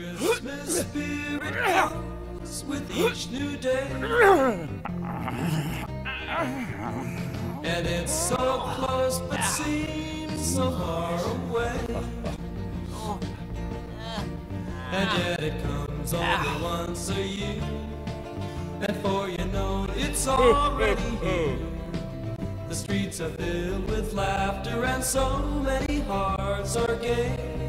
Christmas spirit comes with each new day. And it's so close but seems so far away. And yet it comes only once a year. And for you know it's already here. The streets are filled with laughter and so many hearts are gay.